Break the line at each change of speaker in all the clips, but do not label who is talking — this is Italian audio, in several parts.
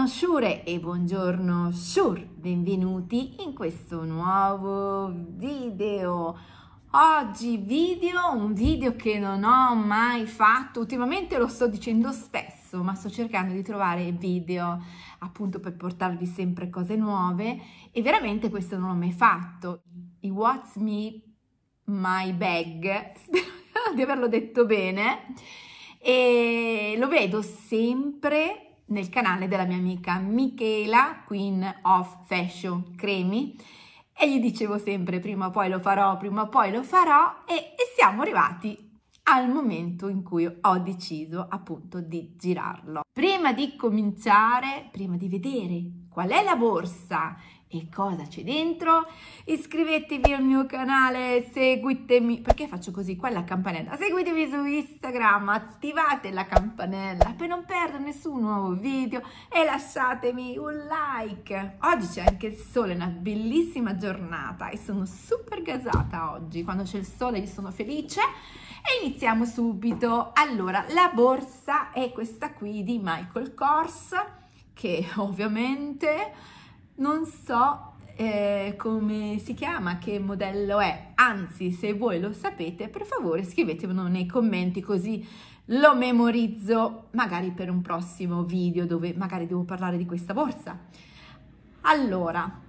Buongiorno Shure e buongiorno Shur, benvenuti in questo nuovo video. Oggi video, un video che non ho mai fatto, ultimamente lo sto dicendo spesso, ma sto cercando di trovare video appunto per portarvi sempre cose nuove. E veramente questo non l'ho mai fatto. I What's Me My Bag, spero di averlo detto bene, e lo vedo sempre nel canale della mia amica Michela, Queen of Fashion Cremi e gli dicevo sempre prima o poi lo farò, prima o poi lo farò e, e siamo arrivati al momento in cui ho deciso appunto di girarlo. Prima di cominciare, prima di vedere qual è la borsa e cosa c'è dentro, iscrivetevi al mio canale, seguitemi, perché faccio così, qua è la campanella, seguitemi su Instagram, attivate la campanella per non perdere nessun nuovo video e lasciatemi un like. Oggi c'è anche il sole, una bellissima giornata e sono super gasata oggi, quando c'è il sole io sono felice. E iniziamo subito. Allora, la borsa è questa qui di Michael Kors, che ovviamente non so eh, come si chiama, che modello è, anzi se voi lo sapete per favore scrivetemelo nei commenti così lo memorizzo magari per un prossimo video dove magari devo parlare di questa borsa. Allora,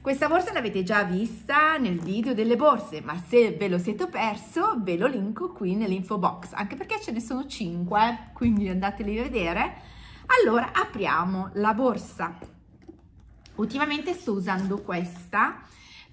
questa borsa l'avete già vista nel video delle borse, ma se ve lo siete perso ve lo linko qui nell'info box, anche perché ce ne sono 5, quindi andateli a vedere. Allora apriamo la borsa ultimamente sto usando questa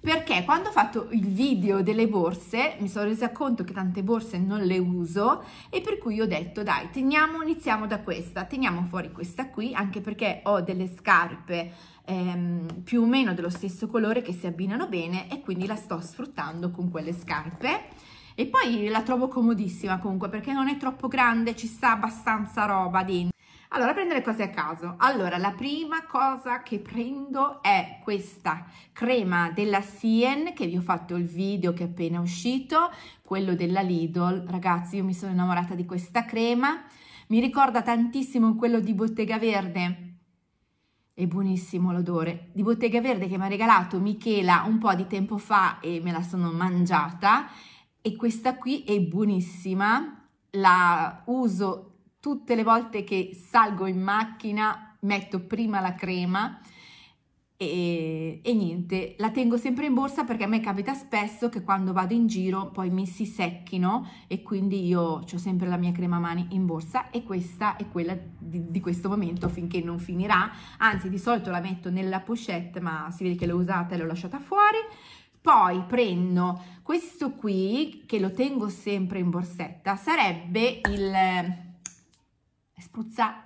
perché quando ho fatto il video delle borse mi sono resa conto che tante borse non le uso e per cui ho detto dai teniamo iniziamo da questa teniamo fuori questa qui anche perché ho delle scarpe ehm, più o meno dello stesso colore che si abbinano bene e quindi la sto sfruttando con quelle scarpe. E poi la trovo comodissima comunque perché non è troppo grande ci sta abbastanza roba dentro allora, prendo le cose a caso. Allora, la prima cosa che prendo è questa crema della Sien, che vi ho fatto il video che è appena uscito, quello della Lidl. Ragazzi, io mi sono innamorata di questa crema. Mi ricorda tantissimo quello di Bottega Verde. È buonissimo l'odore. Di Bottega Verde che mi ha regalato Michela un po' di tempo fa e me la sono mangiata. E questa qui è buonissima. La uso tutte le volte che salgo in macchina metto prima la crema e, e, niente, la tengo sempre in borsa perché a me capita spesso che quando vado in giro poi mi si secchino e quindi io ho sempre la mia crema mani in borsa e questa è quella di, di, questo momento finché non finirà, anzi di solito la metto nella pochette ma si vede che l'ho usata e l'ho lasciata fuori. Poi prendo questo qui che lo tengo sempre in borsetta, sarebbe il spruzza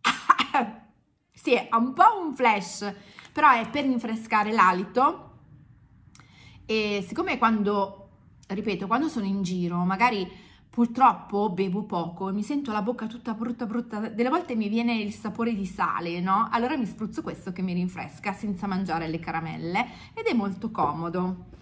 sì, è un po' un flash, però è per rinfrescare l'alito e siccome quando, ripeto, quando sono in giro, magari purtroppo bevo poco e mi sento la bocca tutta brutta brutta, delle volte mi viene il sapore di sale, no? Allora mi spruzzo questo che mi rinfresca senza mangiare le caramelle ed è molto comodo.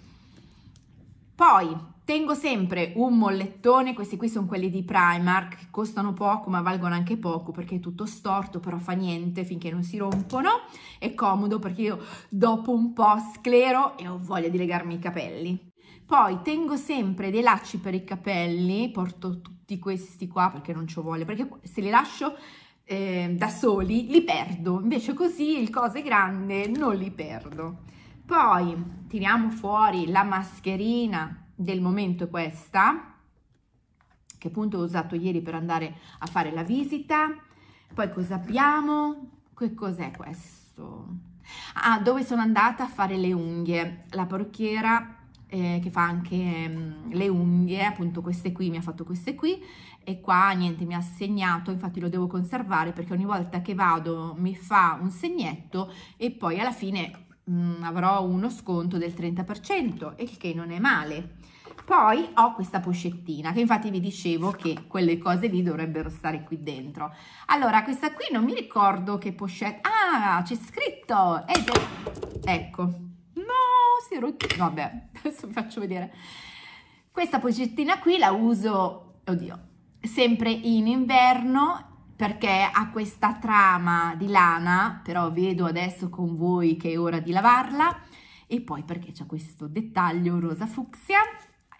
Poi Tengo sempre un mollettone, questi qui sono quelli di Primark, che costano poco ma valgono anche poco perché è tutto storto, però fa niente finché non si rompono. È comodo perché io dopo un po' sclero e ho voglia di legarmi i capelli. Poi tengo sempre dei lacci per i capelli, porto tutti questi qua perché non ci voglio, perché se li lascio eh, da soli li perdo, invece così il cose grande non li perdo. Poi tiriamo fuori la mascherina del momento questa, che appunto ho usato ieri per andare a fare la visita. Poi cosa abbiamo? Che cos'è questo? Ah, dove sono andata a fare le unghie. La parrucchiera eh, che fa anche mm, le unghie, appunto queste qui, mi ha fatto queste qui e qua niente mi ha segnato, infatti lo devo conservare perché ogni volta che vado mi fa un segnetto e poi alla fine mh, mm, avrò uno sconto del 30%, il che non è male. Poi ho questa pochettina, che infatti vi dicevo che quelle cose lì dovrebbero stare qui dentro. Allora, questa qui non mi ricordo che pochetta... Ah, c'è scritto! Ecco. No, si è rotto... Vabbè, adesso vi faccio vedere. Questa pochettina qui la uso, oddio, sempre in inverno perché ha questa trama di lana, però vedo adesso con voi che è ora di lavarla, e poi perché c'è questo dettaglio rosa fucsia,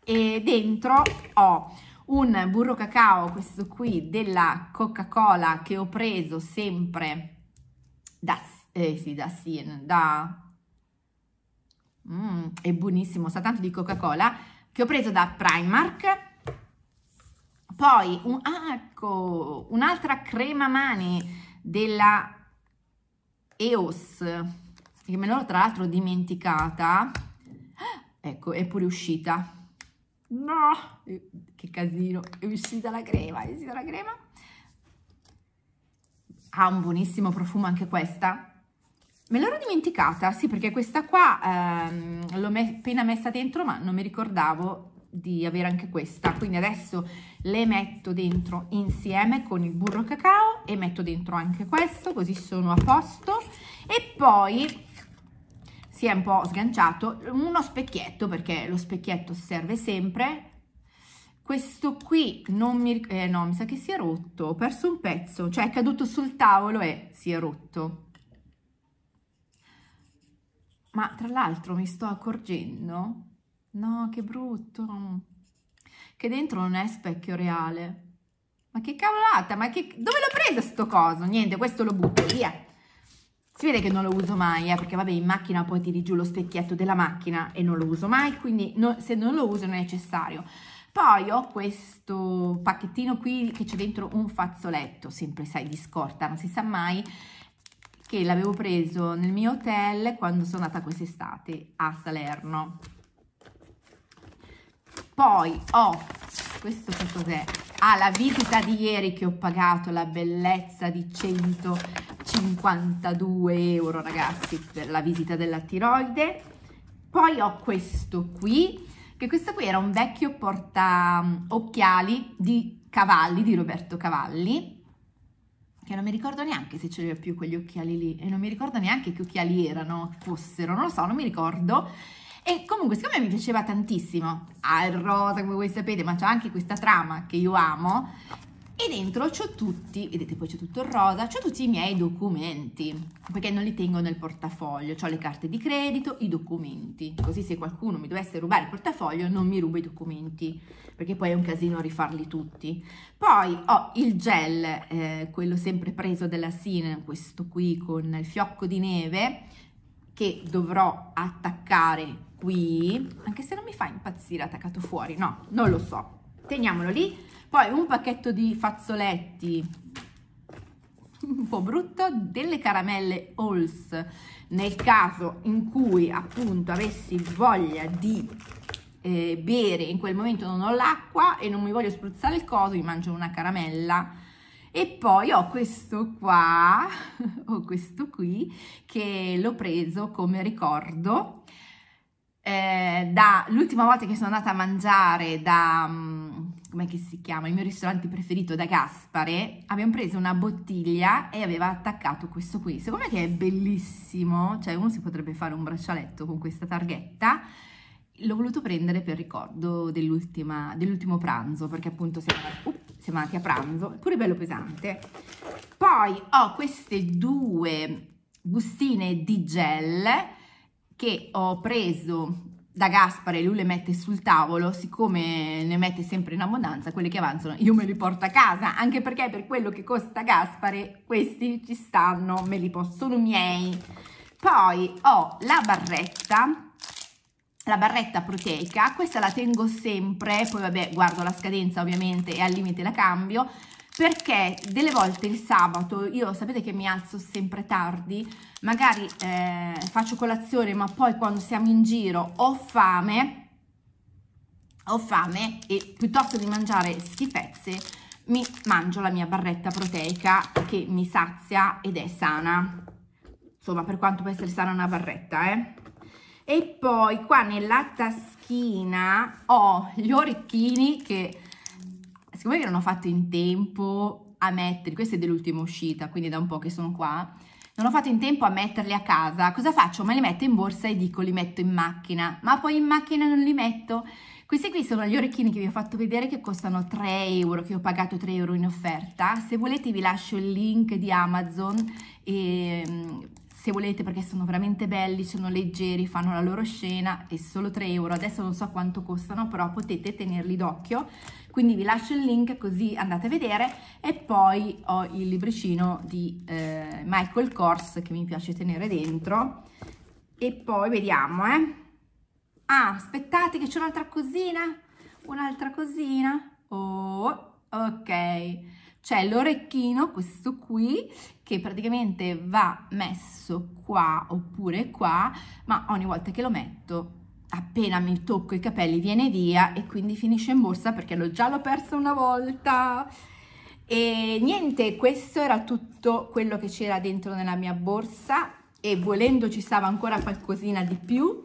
e dentro ho un burro cacao, questo qui della Coca-Cola che ho preso sempre da, eh, sì, da, da mm, è buonissimo, sa tanto di Coca-Cola, che ho preso da Primark, poi un, ah, ecco, un'altra crema mani della EOS, che me l'ho tra l'altro dimenticata, ecco, è pure uscita, no, che casino, è uscita la crema, è uscita la crema, ha un buonissimo profumo anche questa, Me l'ero dimenticata, sì, perché questa qua ehm, l'ho me appena messa dentro, ma non mi ricordavo di avere anche questa. Quindi adesso le metto dentro insieme con il burro cacao e metto dentro anche questo, così sono a posto. E poi si è un po' sganciato uno specchietto, perché lo specchietto serve sempre. Questo qui non mi... Eh, no, mi sa che si è rotto, ho perso un pezzo, cioè è caduto sul tavolo e si è rotto ma tra l'altro mi sto accorgendo, no, che brutto, che dentro non è specchio reale. Ma che cavolata, ma che, dove l'ho preso sto coso? Niente, questo lo butto via. Si vede che non lo uso mai, eh, perché vabbè in macchina poi tiri giù lo specchietto della macchina e non lo uso mai, quindi no, se non lo uso non è necessario. Poi ho questo pacchettino qui che c'è dentro un fazzoletto, sempre sai di scorta, non si sa mai, che l'avevo preso nel mio hotel quando sono andata quest'estate a Salerno. Poi ho, questo che cos'è? Ah, la visita di ieri che ho pagato la bellezza di 152 euro, ragazzi, per la visita della tiroide. Poi ho questo qui, che questo qui era un vecchio porta mm, occhiali di Cavalli, di Roberto Cavalli, che non mi ricordo neanche se c'erano più quegli occhiali lì e non mi ricordo neanche che occhiali erano, fossero, non lo so, non mi ricordo. E comunque siccome mi piaceva tantissimo, ah il rosa come voi sapete, ma c'è anche questa trama che io amo e dentro c'ho tutti, vedete poi c'è tutto il rosa, c'ho tutti i miei documenti, perché non li tengo nel portafoglio, ho le carte di credito, i documenti, così se qualcuno mi dovesse rubare il portafoglio non mi ruba i documenti, perché poi è un casino rifarli tutti. Poi ho il gel, eh, quello sempre preso della Sin, questo qui con il fiocco di neve, che dovrò attaccare qui, anche se non mi fa impazzire attaccato fuori, no, non lo so, teniamolo lì. Poi un pacchetto di fazzoletti. Un po' brutto, delle caramelle Halls. Nel caso in cui appunto avessi voglia di eh, bere, in quel momento non ho l'acqua e non mi voglio spruzzare il coso, mi mangio una caramella. E poi ho questo qua, ho questo qui che l'ho preso come ricordo eh, dall'ultima volta che sono andata a mangiare da, um, come si chiama, il mio ristorante preferito da Gaspare, abbiamo preso una bottiglia e aveva attaccato questo qui. Secondo me che è bellissimo, cioè uno si potrebbe fare un braccialetto con questa targhetta, l'ho voluto prendere per ricordo dell'ultimo pranzo, perché appunto siamo uh, siamo andati a pranzo, pure bello pesante. Poi ho queste due bustine di gel, che ho preso da Gaspare, lui le mette sul tavolo, siccome ne mette sempre in abbondanza, quelli che avanzano io me li porto a casa, anche perché per quello che costa Gaspare questi ci stanno, me li possono miei. Poi ho la barretta, la barretta proteica, questa la tengo sempre, poi vabbè guardo la scadenza ovviamente e al limite la cambio, perché delle volte il sabato io sapete che mi alzo sempre tardi, magari eh, faccio colazione ma poi quando siamo in giro ho fame, ho fame e piuttosto di mangiare schifezze mi mangio la mia barretta proteica che mi sazia ed è sana, insomma per quanto può essere sana una barretta eh. E poi qua nella taschina ho gli orecchini che siccome che non ho fatto in tempo a metterli, questa è dell'ultima uscita, quindi da un po' che sono qua, non ho fatto in tempo a metterli a casa, cosa faccio? Me li metto in borsa e dico li metto in macchina, ma poi in macchina non li metto, Questi qui sono gli orecchini che vi ho fatto vedere che costano 3 euro, che ho pagato 3 euro in offerta. Se volete vi lascio il link di Amazon e mm, se volete perché sono veramente belli, sono leggeri, fanno la loro scena e solo 3 euro. Adesso non so quanto costano, però potete tenerli d'occhio. Quindi vi lascio il link così andate a vedere e poi ho il libricino di eh, Michael Kors che mi piace tenere dentro e poi vediamo, eh. Ah, aspettate che c'è un'altra cosina, un'altra cosina. Oh, ok. C'è l'orecchino, questo qui, che praticamente va messo qua oppure qua, ma ogni volta che lo metto appena mi tocco i capelli viene via e quindi finisce in borsa perché l'ho già l'ho perso una volta. E niente, questo era tutto quello che c'era dentro nella mia borsa e volendo ci stava ancora qualcosina di più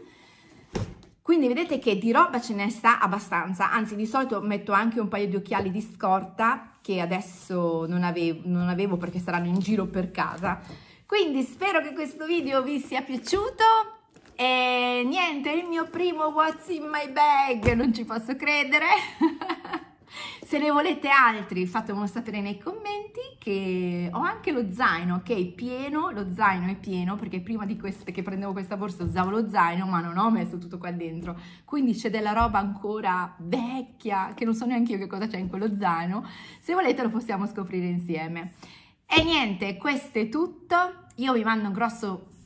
quindi vedete che di roba ce ne sta abbastanza, anzi di solito metto anche un paio di occhiali di scorta che adesso non avevo, non avevo perché saranno in giro per casa. Quindi spero che questo video vi sia piaciuto e niente, il mio primo What's in my bag, non ci posso credere. Se ne volete altri fatemelo sapere nei commenti che ho anche lo zaino che è pieno, lo zaino è pieno perché prima di queste che prendevo questa borsa usavo lo zaino ma non ho messo tutto qua dentro. Quindi c'è della roba ancora vecchia che non so neanche io che cosa c'è in quello zaino. Se volete lo possiamo scoprire insieme. E niente questo è tutto. Io vi mando un grosso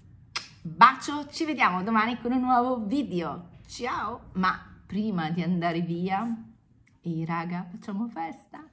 bacio ci vediamo domani con un nuovo video ciao ma prima di andare via Ehi raga, facciamo festa?